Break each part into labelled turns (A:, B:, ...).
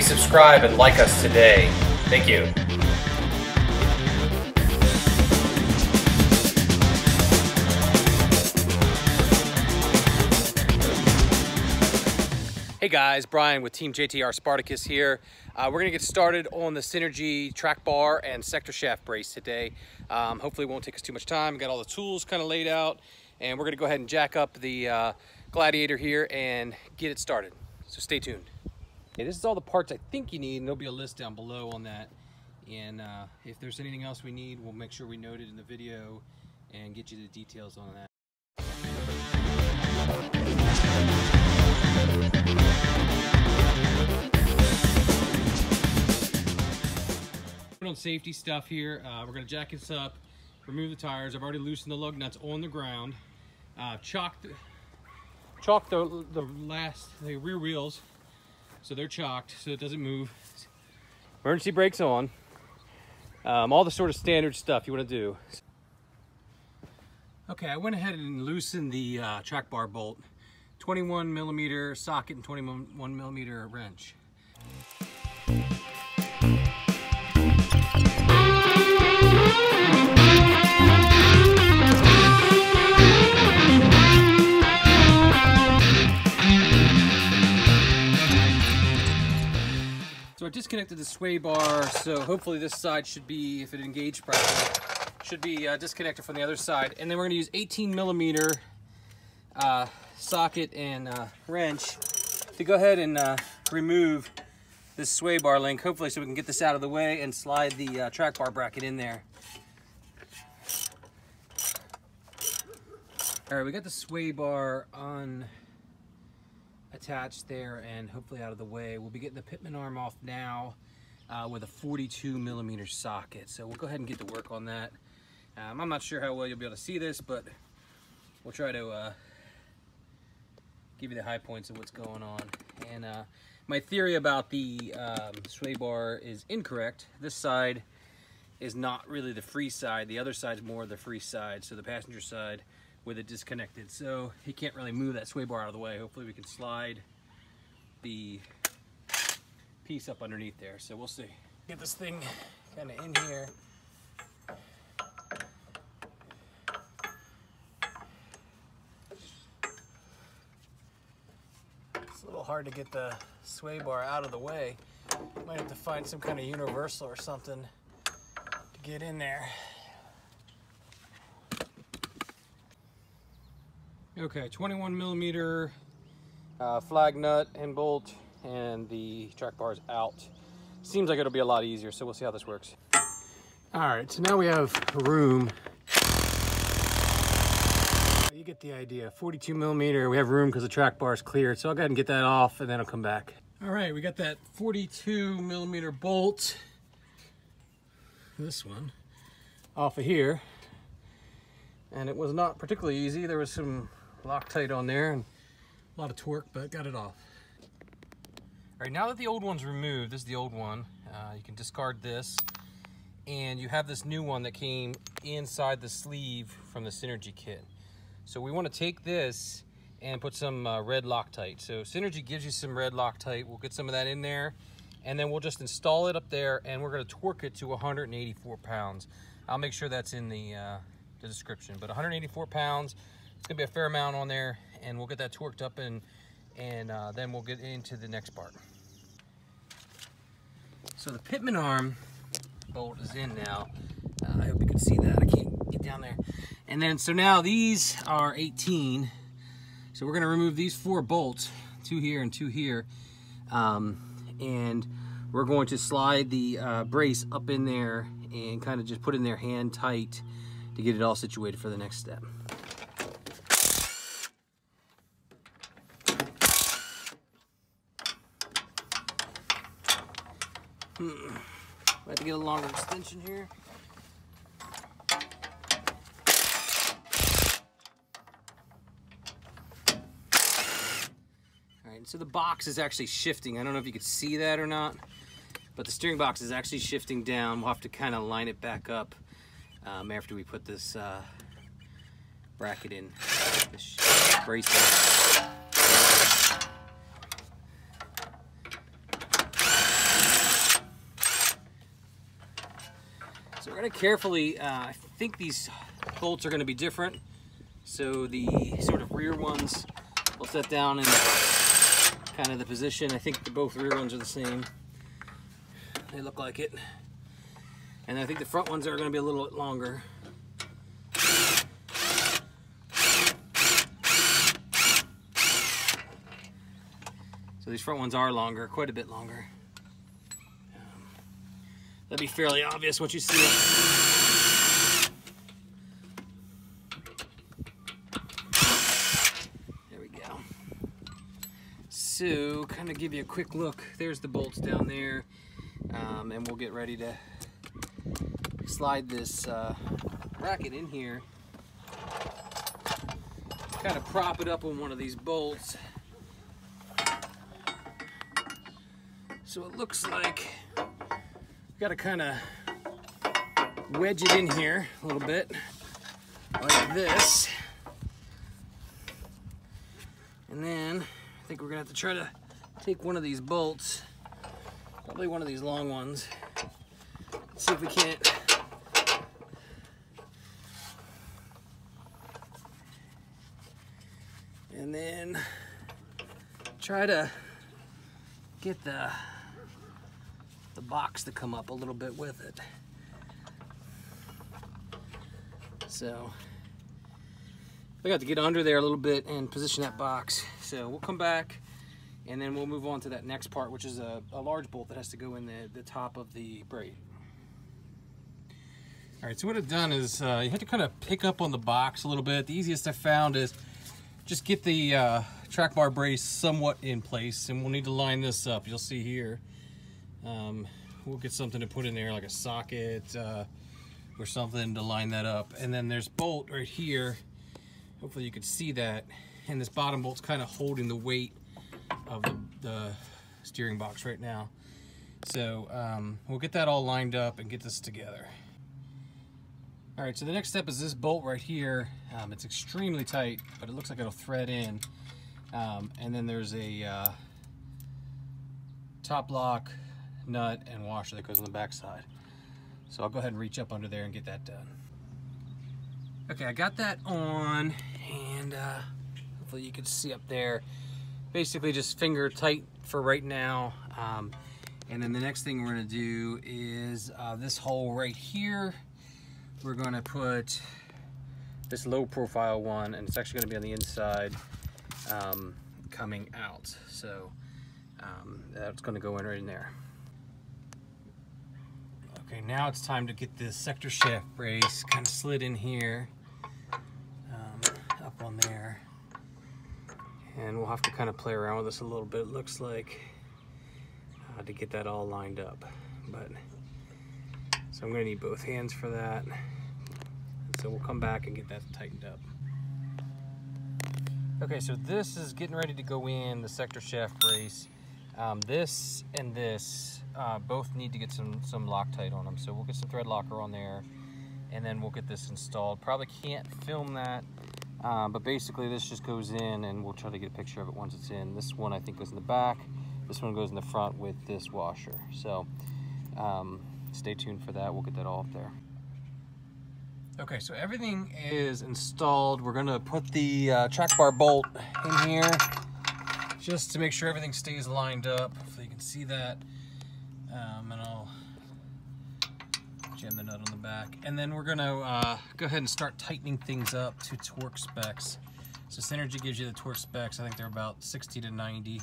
A: please subscribe and like us today. Thank you. Hey guys, Brian with Team JTR Spartacus here. Uh, we're gonna get started on the Synergy track bar and sector shaft brace today. Um, hopefully it won't take us too much time. Got all the tools kind of laid out and we're gonna go ahead and jack up the uh, Gladiator here and get it started. So stay tuned. Okay, this is all the parts I think you need and there'll be a list down below on that. And uh, if there's anything else we need, we'll make sure we note it in the video and get you the details on that. Put on safety stuff here. Uh, we're gonna jack this up, remove the tires. I've already loosened the lug nuts on the ground. Uh, chocked, chocked the, the last, the rear wheels, so they're chocked so it doesn't move. Emergency brakes on. Um, all the sort of standard stuff you wanna do. Okay, I went ahead and loosened the uh, track bar bolt. 21 millimeter socket and 21 millimeter wrench. Disconnected the sway bar, so hopefully this side should be, if it engaged properly, should be uh, disconnected from the other side. And then we're gonna use 18 millimeter uh, socket and uh, wrench to go ahead and uh, remove this sway bar link, hopefully so we can get this out of the way and slide the uh, track bar bracket in there. All right, we got the sway bar on attached there and hopefully out of the way. We'll be getting the pitman arm off now uh, with a 42 millimeter socket. So we'll go ahead and get to work on that. Um, I'm not sure how well you'll be able to see this, but we'll try to uh, give you the high points of what's going on. And uh, my theory about the um, sway bar is incorrect. This side is not really the free side. The other side's more the free side. So the passenger side with it disconnected. So he can't really move that sway bar out of the way. Hopefully we can slide the piece up underneath there. So we'll see. Get this thing kind of in here. It's a little hard to get the sway bar out of the way. Might have to find some kind of universal or something to get in there. Okay, 21 millimeter uh, flag nut and bolt and the track bar is out. Seems like it'll be a lot easier, so we'll see how this works. All right, so now we have room. You get the idea, 42 millimeter, we have room because the track bar is cleared. So I'll go ahead and get that off and then I'll come back. All right, we got that 42 millimeter bolt, this one, off of here. And it was not particularly easy. There was some Loctite on there and a lot of torque, but got it off. All right, now that the old one's removed, this is the old one, uh, you can discard this, and you have this new one that came inside the sleeve from the Synergy kit. So we want to take this and put some uh, red Loctite. So Synergy gives you some red Loctite. We'll get some of that in there, and then we'll just install it up there, and we're going to torque it to 184 pounds. I'll make sure that's in the, uh, the description, but 184 pounds, gonna be a fair amount on there and we'll get that torqued up and, and uh, then we'll get into the next part. So the pitman arm bolt is in now. Uh, I hope you can see that. I can't get down there. And then, so now these are 18. So we're gonna remove these four bolts, two here and two here. Um, and we're going to slide the uh, brace up in there and kind of just put in there hand tight to get it all situated for the next step. Hmm. I have to get a longer extension here. All right, so the box is actually shifting. I don't know if you can see that or not, but the steering box is actually shifting down. We'll have to kind of line it back up um, after we put this uh, bracket in, this bracelet. We're gonna carefully, uh, I think these bolts are gonna be different. So the sort of rear ones will set down in kind of the position. I think the both rear ones are the same. They look like it. And I think the front ones are gonna be a little bit longer. So these front ones are longer, quite a bit longer. That'd be fairly obvious once you see it. There we go. So, kind of give you a quick look. There's the bolts down there. Um, and we'll get ready to slide this uh, bracket in here. Kind of prop it up on one of these bolts. So it looks like got to kind of wedge it in here a little bit, like this. And then I think we're gonna have to try to take one of these bolts, probably one of these long ones, see if we can't and then try to get the the box to come up a little bit with it. So I got to get under there a little bit and position that box. So we'll come back and then we'll move on to that next part, which is a, a large bolt that has to go in the, the top of the braid.
B: All right, so what I've done is uh, you have to kind of pick up on the box a little bit. The easiest I found is just get the uh, track bar brace somewhat in place and we'll need to line this up. You'll see here. Um, we'll get something to put in there like a socket uh, or something to line that up. And then there's bolt right here. Hopefully you can see that. And this bottom bolt's kind of holding the weight of the, the steering box right now. So um, we'll get that all lined up and get this together. All right, so the next step is this bolt right here. Um, it's extremely tight, but it looks like it'll thread in. Um, and then there's a uh, top lock, nut, and washer that goes on the back side. So I'll go ahead and reach up under there and get that done.
A: Okay, I got that on, and uh, hopefully you can see up there. Basically just finger tight for right now. Um, and then the next thing we're gonna do is uh, this hole right here we're going to put this low profile one and it's actually going to be on the inside um, coming out so um, that's going to go in right in there
B: okay now it's time to get this sector shaft brace kind of slid in here um, up on there
A: and we'll have to kind of play around with this a little bit it looks like uh, to get that all lined up but so I'm gonna need both hands for that. So we'll come back and get that tightened up. Okay, so this is getting ready to go in the sector shaft brace. Um, this and this uh, both need to get some, some Loctite on them. So we'll get some thread locker on there and then we'll get this installed. Probably can't film that, uh, but basically this just goes in and we'll try to get a picture of it once it's in. This one I think goes in the back. This one goes in the front with this washer. So um, stay tuned for that. We'll get that all up there. Okay, so everything is installed. We're gonna put the uh, track bar bolt in here just to make sure everything stays lined up. So you can see that. Um, and I'll jam the nut on the back. And then we're gonna uh, go ahead and start tightening things up to torque specs. So Synergy gives you the torque specs. I think they're about 60 to 90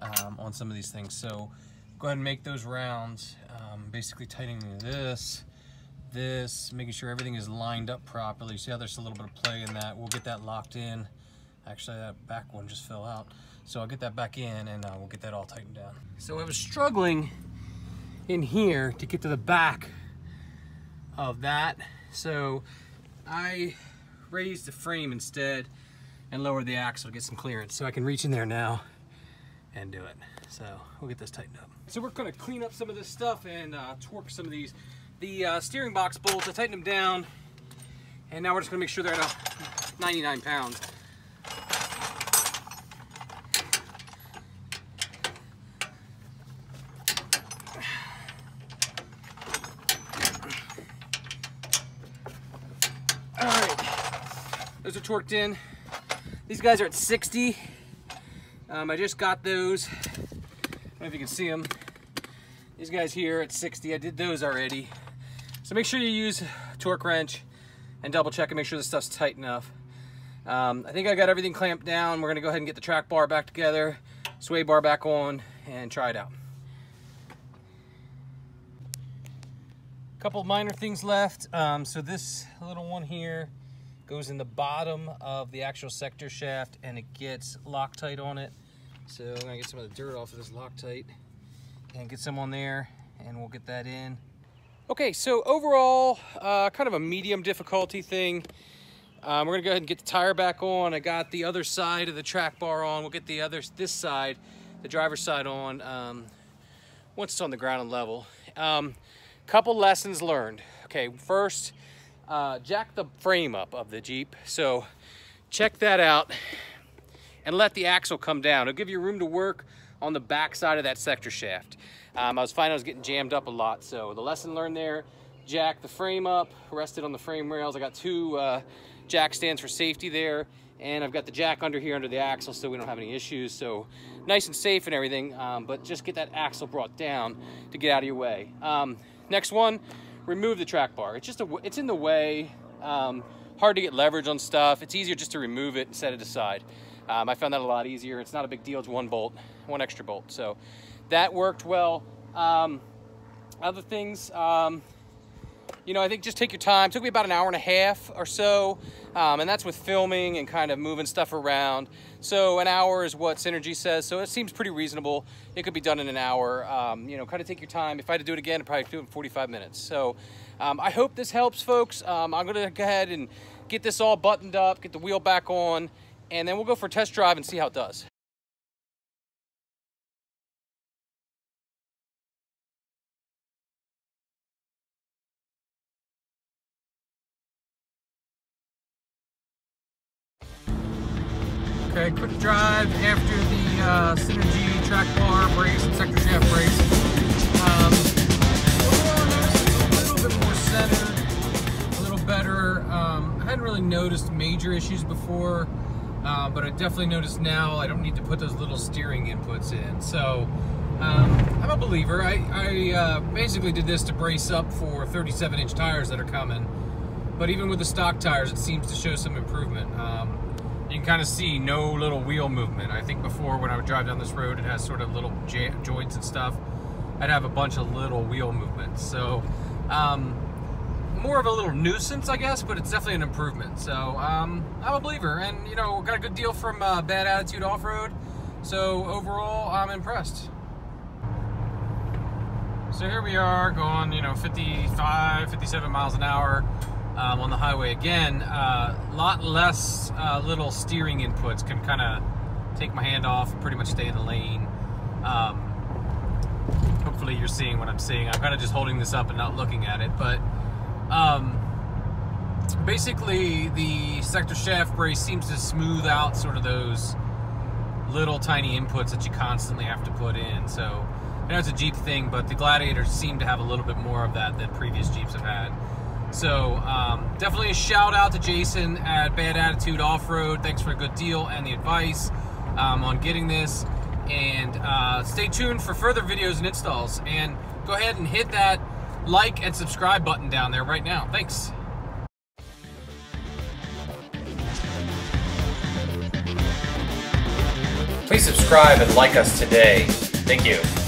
A: um, on some of these things. So go ahead and make those rounds, um, basically tightening this, this, making sure everything is lined up properly. See how there's a little bit of play in that. We'll get that locked in. Actually, that back one just fell out. So I'll get that back in and uh, we'll get that all tightened down. So I was struggling in here to get to the back of that. So I raised the frame instead and lowered the axle to get some clearance. So I can reach in there now and do it. So we'll get this tightened up. So we're gonna clean up some of this stuff and uh, torque some of these. The uh, steering box bolts, I tightened them down and now we're just gonna make sure they're at 99 pounds. Are torqued in. These guys are at 60. Um, I just got those. I don't know if you can see them. These guys here at 60, I did those already. So make sure you use torque wrench and double check and make sure the stuff's tight enough. Um, I think I got everything clamped down. We're gonna go ahead and get the track bar back together, sway bar back on, and try it out. A couple minor things left. Um, so this little one here goes in the bottom of the actual sector shaft and it gets Loctite on it. So I'm gonna get some of the dirt off of this Loctite and get some on there and we'll get that in. Okay, so overall, uh, kind of a medium difficulty thing. Um, we're gonna go ahead and get the tire back on. I got the other side of the track bar on. We'll get the other, this side, the driver's side on um, once it's on the ground and level. Um, Couple lessons learned. Okay, first, uh, jack the frame up of the Jeep. So check that out and let the axle come down. It'll give you room to work on the back side of that sector shaft. Um, I was finding I was getting jammed up a lot. So the lesson learned there, jack the frame up, rest it on the frame rails. I got two uh, jack stands for safety there and I've got the jack under here under the axle so we don't have any issues. So nice and safe and everything, um, but just get that axle brought down to get out of your way. Um, Next one, remove the track bar. It's just a, it's in the way, um, hard to get leverage on stuff. It's easier just to remove it and set it aside. Um, I found that a lot easier. It's not a big deal. It's one bolt, one extra bolt. So that worked well. Um, other things, um, you know, I think just take your time. It took me about an hour and a half or so, um, and that's with filming and kind of moving stuff around. So an hour is what Synergy says, so it seems pretty reasonable. It could be done in an hour. Um, you know, kind of take your time. If I had to do it again, I'd probably do it in 45 minutes. So um, I hope this helps, folks. Um, I'm gonna go ahead and get this all buttoned up, get the wheel back on, and then we'll go for a test drive and see how it does. Okay, quick drive after the uh, Synergy track bar brace and sector shaft brace. Um, a little bit more centered, a little better. Um, I hadn't really noticed major issues before, uh, but I definitely noticed now I don't need to put those little steering inputs in. So um, I'm a believer. I, I uh, basically did this to brace up for 37 inch tires that are coming. But even with the stock tires, it seems to show some improvement. Um, kind of see no little wheel movement. I think before when I would drive down this road, it has sort of little joints and stuff. I'd have a bunch of little wheel movements. So um, more of a little nuisance, I guess, but it's definitely an improvement. So um, I'm a believer, and you know, got a good deal from uh, Bad Attitude Off-Road. So overall, I'm impressed. So here we are going, you know, 55, 57 miles an hour um, on the highway. Again, a uh, lot less uh, little steering inputs can kind of take my hand off pretty much stay in the lane. Um, hopefully you're seeing what I'm seeing. I'm kind of just holding this up and not looking at it, but um, basically the sector shaft brace seems to smooth out sort of those little tiny inputs that you constantly have to put in. So I know it's a Jeep thing, but the Gladiators seem to have a little bit more of that than previous Jeeps have had. So um, definitely a shout out to Jason at Bad Attitude Off Road. Thanks for a good deal and the advice um, on getting this. And uh, stay tuned for further videos and installs. And go ahead and hit that like and subscribe button down there right now. Thanks. Please subscribe and like us today. Thank you.